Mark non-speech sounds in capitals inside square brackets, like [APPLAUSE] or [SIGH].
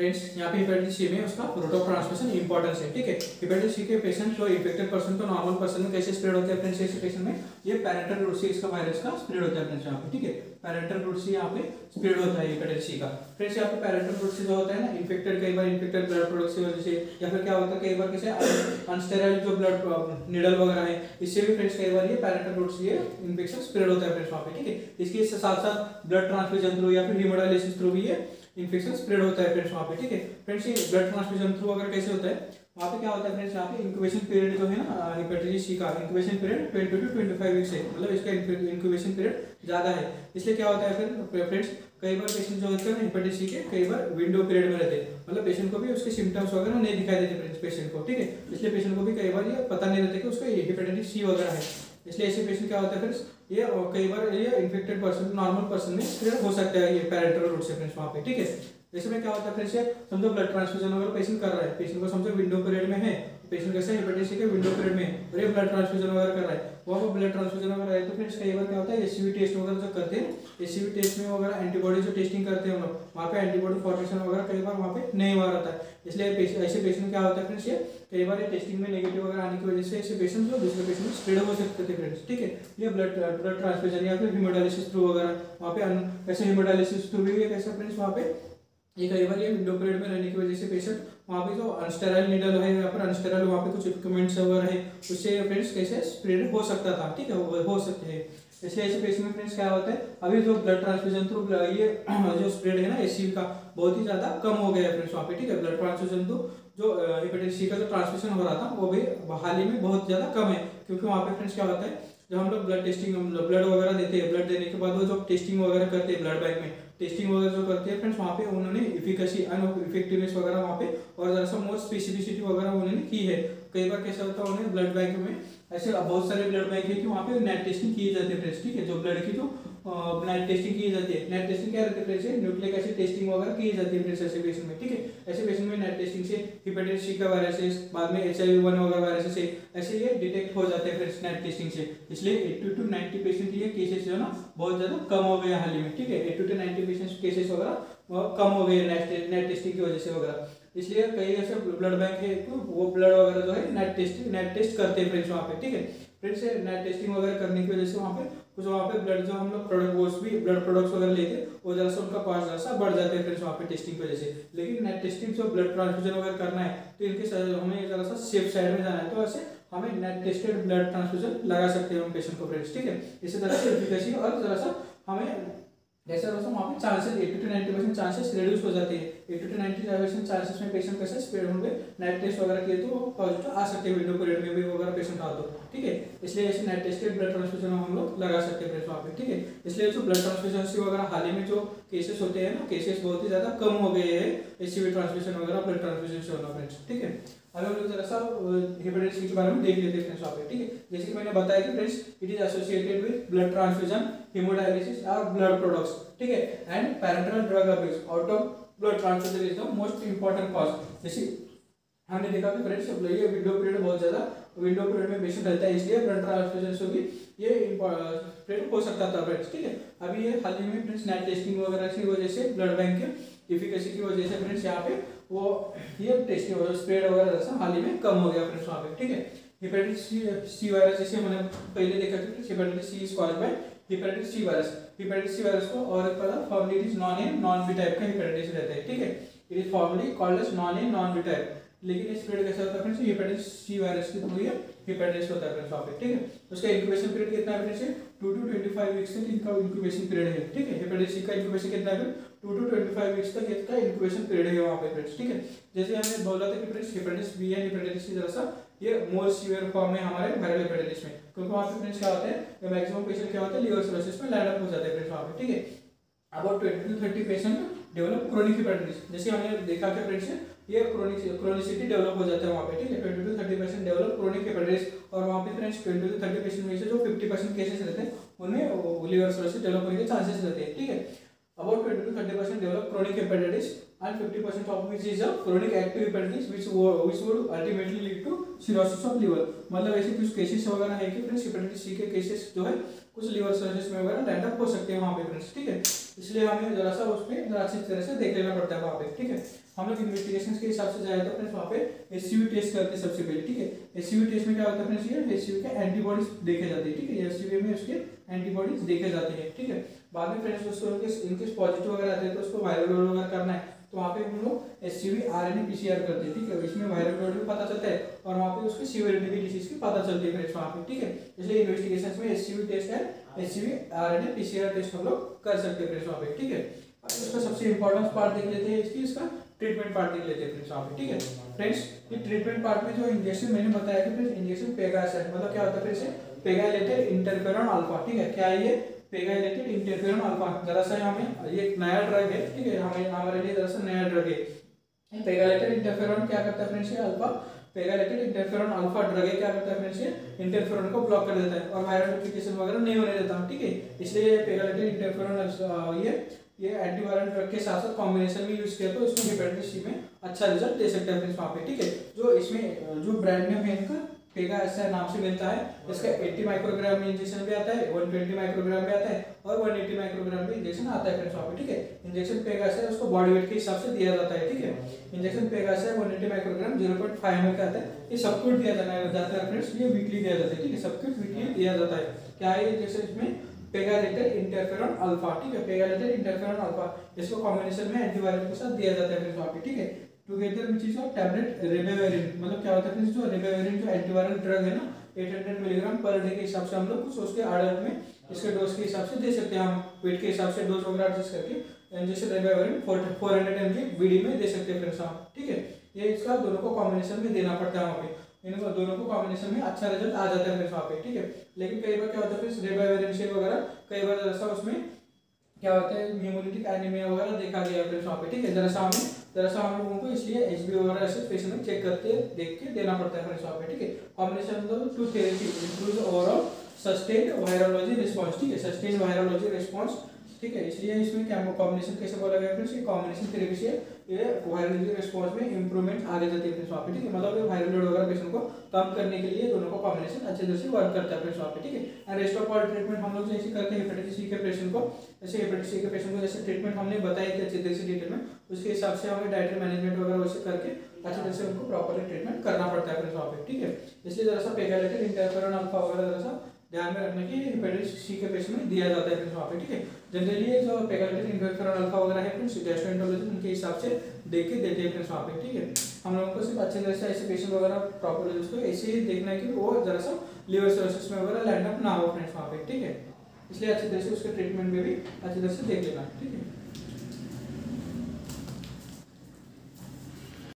Friends यहाँ पे hepatitis C में उसका रोट ऑफ़ ट्रांसमिशन इंपॉर्टेंस है, ठीक है? हेपेटाइटिस सी के पेशेंट जो इन्फेक्टेड पर्सन तो नॉर्मल पर्सन में कैसे स्प्रेड होते हैं फ्रेंड्स ऐसे पेशेंट में? ये पैरेंटल रूट से इसका वायरस का स्प्रेड होता है फ्रेंड्स यहाँ पे, ठीक है? पैरेंटल रूट से यहाँ पे स्प्रेड होता है हेपेटाइटिस सी का। फ्रेंड्स यहाँ पे पैरेंटल रूट से जो होता है ना इन्फेक्टेड कई बार इन्फेक्टेड ब्लड प्रोडक्ट की वजह से, या फिर क्या होता है, कई बार कैसे अनस्टेराइल जो ब्लड निडल वगैरह है, इससे भी फ्रेंड्स कई बार ये पैरेंटल रूट से इन्फेक्शन स्प्रेड होता है फ्रेंड्स वहाँ पे, ठीक है? इसके साथ साथ ब्लड ट्रांसफ्यूजन थ्रू या फिर हीमोडायलिसिस थ्रू भी ये इन्फेक्शन स्प्रेड होता है फ्रेंड्स वहाँ पे, ठीक है? फ्रेंड्स ये ब्लड ट्रांसफ्यूजन थ्रू अगर कैसे होता है, वहाँ पे क्या होता है फ्रेंड्स यहाँ पे इंक्यूबेशन पीरियड जो है ना हेपेटाइटिस सी का incubation period twenty two twenty five weeks है। मतलब इसका इंक्यूबेशन पीरियड ज़्यादा है। इसलिए क्या होता है फिर फ्रेंड्स कई बार पेशेंट जो होते हैं हेपेटाइटिस सी के, कई बार विंडो पीरियड में रहते हैं। मतलब पेशेंट को भी उसके सिम्टम्स वगैरह नहीं दिखाई देते फ्रेंड्स पेशेंट को, ठीक है? इसलिए पेशेंट को भी कई बार ये पता नहीं रहता कि उसको हेपेटाइटिस सी वगैरह है। इसलिए ऐसे पेशेंट क्या होता है फ्रेंड्स ये कई बार ये इन्फेक्टेड पर्सन नॉर्मल पर्सन में फिर हो सकता है ये पैरेंटल रूट से फ्रेंड्स वहाँ पे, ठीक है? जैसे में क्या होता है फ्रेंड्स समझो ब्लड ट्रांसफ्यूजन वगैरह पेशेंट कर रहा है पेशेंट को समझो विंडो पीरियड में है पेशेंट कैसे हेपेटाइटिस के विंडो पीरियड में और ये ब्लड ट्रांसफ्यूजन वगैरह कर रहा है। वहाँ पर ब्लड ट्रांसफ्यूजन वगैरह है तो फ्रेंड्स कई बार क्या होता है? एसीवी टेस्ट वगैरह जो करते हैं एसीवी टेस्ट में वगैरह एंटीबॉडी जो टेस्टिंग करते हैं हम लोग, वहाँ पे एंटीबॉडी फॉर्मेशन वगैरह कई बार वहाँ पे नहीं हुआ रहता है। इसलिए ऐसे पेशेंट क्या होता है फ्रेंड्स ये? कई बार ये टेस्टिंग में नेगेटिव वगैरह आने की वजह से ऐसे पेशेंट जो दूसरे पेशेंट स्प्रेड हो सकते थे फ्रेंड्स ठीक है? ये ब्लड ब्लड ट्रांसफ्यूजन या फिर हीमोडायलिसिस थ्रू वगैरह, वहाँ पे ऐसे हीमोडायलिसिस थ्रू भी कैसे फ्रेंड्स वहाँ पे ये कई बार ये विंडो पीरियड में रहने की वजह से पेशेंट वहाँ पे जो अनस्टेराइल नीडल है या फिर अनस्टेराइल वहाँ पे कुछ इक्विपमेंट्स वगैरह है उससे फ्रेंड्स कैसे स्प्रेड हो सकता था, ठीक है हो सकते हैं। इसलिए ऐसे पेशेंट में फ्रेंड्स क्या होता है, अभी जो ब्लड ट्रांसफ्यूजन थ्रू ये [CLEARS THROAT] जो स्प्रेड है ना एसीवी का, बहुत ही ज़्यादा कम हो गया है फ्रेंड्स वहाँ पे, ठीक है। ब्लड ट्रांसफ्यूजन थ्रू जो हेपेटाइटिस सी का जो ट्रांसमिशन हो रहा था, वो भी हाल ही में बहुत ज़्यादा कम है। क्योंकि वहाँ पे फ्रेंड्स क्या होता है, जब हम लोग ब्लड टेस्टिंग ब्लड वगैरह देते हैं ब्लड देने के बाद वो जो टेस्टिंग वगैरह करते हैं ब्लड बैंक में टेस्टिंग वगैरह जो करते हैं फ्रेंड्स वहाँ पे उन्होंने इफिकेसी एंड इफेक्टिवनेस वगैरह वहाँ पे और जरा सा मोर स्पेसिफिसिटी वगैरह उन्होंने की है। कई बार कैसा होता है, उन्हें ब्लड बैंक में ऐसे बहुत सारे ब्लड बैंक है कि वहाँ पे नेट टेस्टिंग किए जाते हैं फ्रेंड्स ठीक है? जो ब्लड की जो नेट टेस्टिंग की जाती है। नेट टेस्टिंग क्या रहती है न्यूक्लिक एसिड टेस्टिंग वगैरह की जाती है ऐसे पेशेंट में, ठीक है? ऐसे पेशेंट में नेट टेस्टिंग से हेपेटाइटिस सी का वायरसेस बाद में एच आई वन वगैरह वायरसेस है ऐसे ये डिटेक्ट हो जाते हैं फ्रेंड्स नेट टेस्टिंग से। इसलिए एट्टी टू नाइन्टी पेशेंट ये केसेस जो ना, बहुत ज़्यादा कम हो गए हाल ही में, ठीक है? Eighty two ninety patient cases वगैरह कम हो गए नेट टेस्टिंग की वजह से वगैरह। इसलिए कई ऐसे ब्लड बैंक है तो वो ब्लड वगैरह जो है नेट टेस्ट नेट टेस्ट करते हैं फ्रेंड्स वहाँ पे, ठीक है? फ्रेंड्स नेट टेस्टिंग वगैरह करने की वजह से वहाँ पे कुछ वहाँ पे ब्लड जो हम लोग प्रोडक्ट वो भी ब्लड प्रोडक्ट्स वगैरह लेते वो जरा सा उनका कॉस्ट जरा बढ़ जाते हैं फ्रेंड्स वहाँ पे टेस्टिंग की वजह से। लेकिन नेट टेस्टिंग जो ब्लड ट्रांसफ्यूजन वगैरह करना है तो इनके हमें जरा सा सेफ़ साइड में जाना है तो ऐसे हमें नेट टेस्टेड ब्लड ट्रांसफ्यूजन लगा सकते हैं हम पेशेंट को फ्रेंड्स ठीक है? इसी तरह से एफिकेसी और जरा सा हमें, जैसे वहाँ पे chances eighty two ninety percent chances reduce हो जाते हैं। Eighty two ninety percent chances में पेशेंट कैसे स्प्रेड होंगे? नेट टेस्ट वगैरह किए तो पॉजिटिव आ सकते हैं विंडो पीरियड में भी वगैरह पेशेंट आ तो ठीक है? इसलिए ऐसे नेट टेस्टेड ब्लड ट्रांसफ्यूजन हम लोग लगा सकते हैं वहाँ पे, ठीक है? इसलिए जो ब्लड ट्रांसफ्यूजन वगैरह हाल ही में जो केसेस होते हैं ना केसेस बहुत ही ज़्यादा कम हो गए हैं एच ट्रांसफ्यूजन वगैरह ब्लड ट्रांसफ्यूजन से होना फ्रेंड्स ठीक है? हम लोग जरा सा हेपेटाइटिस के बारे में देख लेते हैं फ्रेंड्स पे, ठीक है? जैसे कि मैंने बताया कि friends it is associated with blood transfusion haemodialysis और ब्लड प्रोडक्ट्स ठीक है? And parental drug abuse out of blood transfusion is the most important cause जैसे हमने देखा कि फ्रेंड्स ये विंडो पीरियड बहुत ज़्यादा विंडो पीरियड में पेशेंट रहता है, इसलिए ब्लड ट्रांसफ्यूजन से भी ये स्प्रेड हो सकता था फ्रेंड्स ठीक है? अभी ये हाल ही में फ्रेंड्स नेट टेस्टिंग वगैरह की वजह से ब्लड बैंक के इफिकेसी की वजह से फ्रेंड्स यहाँ पे वो ये टेस्टिंग स्प्रेड वगैरह जैसा हाल ही में कम हो गया फ्रेंड्स वहाँ पे, ठीक है? हेपेटाइटिस सी वायरस जैसे हमने पहले देखा था hepatitis C is cause by hepatitis C virus hepatitis virus को और एक पता formally is non A non B type का हेपेटाइटिस रहता है, ठीक है? It is formally called as non A non B type लेकिन स्प्रेड कैसे होता है फ्रेंड्स हेपेटाइटिस सी वायरस के थ्रू ये हेपेटाइटिस होता है फ्रेंड्स पे ठीक है? उसका इंक्यूबेशन पीरियड कितना है friends two two twenty five weeks तक इनका इंक्यूबेशन पीरियड है, ठीक है? हेपेटाइटिस सी का इंक्यूबेशन कितना है two two twenty five weeks तक इसका इंक्यूबेशन पीरियड है वहाँ पे फ्रेंड्स ठीक है? जैसे हमने बोला था कि friends hepatitis B and hepatitis C जरा सा, ये मोर सीवियर फॉर्म है हमारे वायरल हेपेटाइटिस में। क्योंकि वहाँ पे फ्रेंड्स क्या होता है? मैक्सिमम पेशेंट क्या होता है? लिवर सिरोसिस में लैंड अप हो जाते हैं फ्रेंड्स वहाँ पे ठीक है? About twenty two thirty patient develop chronic hepatitis जैसे हमने देखा कि फ्रेंड्स ये क्रोनिक क्रोनिसिटी डेवलप हो जाता है वहाँ पे, ठीक है? Twenty two thirty percent develop chronic hepatitis और वहाँ पे friends twenty two thirty percent में से जो फिफ्टी परसेंट केसेस रहते हैं, उनमें लिवर सिरोसिस डेवलप होने के चांसेस रहते हैं, ठीक है? About 20 to 30 percent develop chronic hepatitis and 50 percent of which is a chronic active hepatitis which which would ultimately lead to cirrhosis of liver. मतलब ऐसे कुछ केसेस वगैरह है कि फ्रेंड्स हेपेटाइटिस सी के केसेस जो है, कुछ लिवर सर्जरीज में वगैरह लैंड अप हो सकते हैं वहाँ पे फ्रेंड्स ठीक है? इसलिए हमें जरा सा उस पर जरा अच्छी तरह से देख लेना पड़ता है वहाँ पे, ठीक है? हम लोग इन्वेस्टिगेशन के हिसाब से जाए तो फ्रेंड्स वहाँ पे एस टेस्ट करते हैं सबसे पहले, ठीक है? एस टेस्ट में क्या होता है फ्रेंड्स ये एस के एंटीबॉडीज देखे जाते हैं, ठीक है? एस में उसके एंटीबॉडीज देखे जाते हैं, ठीक है? बाद में फ्रेंड्स उसको इनके पॉजिटिव वगैरह आते हैं तो उसको वायरल लोड वगैरह करना है तो वहाँ पे हम लोग S C R N P C R करते हैं, ठीक है? इसमें वायरल लोड भी पता चलता है और वहाँ पे उसकी सीवियरिटी भी डिसीज की पता चलती है फ्रेंड्स वहाँ पे, ठीक है? इसलिए इन्वेस्टिगेशन में एस टेस्ट है S C R N P C R test हम लोग कर सकते हैं फ्रेंड्स वहाँ पे, ठीक है? इसका सबसे इंपॉर्टेंट पार्ट देख लेते हैं, इसकी, इसका ट्रीटमेंट पार्ट देख लेते हैं फ्रेंड्स वहाँ पे, ठीक है? फ्रेंड्स ये ट्रीटमेंट पार्ट में जो इंजेक्शन मैंने बताया कि फ्रेंड्स इंजेक्शन पेगास है मतलब क्या होता है फ्रेंड्स पेगाइलेटेड इंटरफेरॉन अल्फ़ा ठीक है? क्या है पेगाइलेटेड इंटरफेरॉन अल्फ़ा ये नया ड्रग है, ठीक है? हमें हमारे लिए नया ड्रग है। पेगाइलेटेड इंटरफेरॉन क्या करता है फ्रेंड्स ये alpha pegylated interferon alpha drug है, क्या करता है फ्रेंड्स ये? इंटरफेरॉन को ब्लॉक कर देता है और वायरल रेप्लिकेशन वगैरह नहीं होने देता, ठीक है? इसलिए पेगाइलेटेड इंटरफेरॉन ये ये एंटीवायरल ड्रग के साथ साथ कॉम्बिनेशन में यूज़ किया तो इसमें हेपेटाइटिस सी में अच्छा रिज़ल्ट दे सकते हैं वहाँ पे, ठीक है? जो इसमें, जो ब्रांड नेम है इनका पेगा ऐसा नाम से मिलता है। इसका 80 माइक्रोग्राम इंजेक्शन भी आता है 120 माइक्रोग्राम भी आता है और 180 माइक्रोग्राम भी इंजेक्शन आता है फ्रेंड्स वहाँ पे ठीक है? इंजेक्शन पेगा है, उसको बॉडी वेट के हिसाब से दिया जाता है, ठीक है? इंजेक्शन पेगा है 180 माइक्रोग्राम 0.5 एमएल का आता है। ये सब कुछ दिया जाता है फ्रेंड्स ये वीकली दिया जाता है, ठीक है? सब कुछ वीकली दिया जाता है। क्या है इंजेक्शन इसमें? पेगालेटेड इंटरफेरॉन अल्फ़ा ठीक है? पेगालेटेड इंटरफेरॉन अल्फ़ा इसको कॉम्बिनेशन में एंटीवायरल के साथ दिया जाता है फ्रेंड्स वहाँ पे ठीक है? Together which is of tablet ribavirin मतलब क्या होता है फ्रेंड्स जो रेबेवेरिन जो एंटीवायरल ड्रग है ना 800 मिलीग्राम पर डे के हिसाब से हम लोग कुछ उसके आर्डर में इसके डोज के हिसाब से दे सकते हैं हम। वेट के हिसाब से डोज वगैरह एडजस्ट करके जैसे रेबेवेरिन 400 एमजी बीडी में दे सकते हैं फ्रेंड्स हम ठीक है? ये इसका दोनों को कॉम्बिनेशन में देना पड़ता है वहाँ पे। इन दोनों को कॉम्बिनेशन में अच्छा रिज़ल्ट आ जाता है फिर वहाँ पे, ठीक है? लेकिन कई बार क्या होता है फिर रेबावेरेंशियल वगैरह, कई बार जैसा उसमें क्या होता है ह्यूमोलिटिक एनीमिया वगैरह देखा गया फिर वहाँ पे, ठीक है? जरा सा हमें जरा सा हम लोगों को इसलिए एच बी वगैरह ऐसे पेशेंट में चेक करते देख के देना पड़ता है हमारे वहाँ ठीक है? Combination to therapy includes overall sustain virology response ठीक है? सस्टेन वायरोलॉजी रिस्पॉन्स ठीक है, इसलिए इसमें क्या कॉम्बिनेशन कैसे बोला गया? फ्रेंड्स कॉम्बिनेशन थेरेपी से ये वायरल रिस्पॉन्स में इंप्रूवमेंट आगे जाती है फ्रेंड्स वहाँ पे, ठीक है? मतलब वायरल लोड वगैरह पेशेंट को कम करने के लिए दोनों को कॉम्बिनेशन अच्छे तरह से वर्क करता है फ्रेंड्स वहाँ पे, ठीक है? And rest of all treatment हम लोग जैसे करते हैं हेपेटाइटिस सी के पेशेंट को, जैसे हेपेटाइटिस सी के पेशेंट को जैसे ट्रीटमेंट हमने बताया कि अच्छे तरह से डिटेल में, उसके हिसाब से हमें डाइटरी मैनेजमेंट वगैरह वैसे करके अच्छे तरह से उनको प्रॉपरली ट्रीटमेंट करना पड़ता है फ्रेंड्स वहाँ पे, ठीक है? इसलिए जरा सा पेगालेटिक इंटरफेरॉन अल्फ़ा वगैरह जरा सा ध्यान में रखना कि हेपेटाइटिस सी के पेशेंट में दिया जाता है वहाँ पे, ठीक है? जनरली जो पेगालिटिक इंटरफेरॉन अल्फ़ा वगैरह है फ्रेंड्स गैस्ट्रोएंटरोलॉजी उनके हिसाब से देख के देते हैं फ्रेंड्स वहाँ पे, ठीक है? हम लोगों को सिर्फ़ अच्छे तरह से ऐसे पेशेंट वगैरह प्रॉपर को ऐसे ही देखना है कि वो जरा सा लिवर सर्विस में वगैरह लैंडअप ना हो फ्रेंड्स वहाँ पे, ठीक है? इसलिए अच्छी तरह से उसके ट्रीटमेंट में भी अच्छी तरह से देख लेना, ठीक है?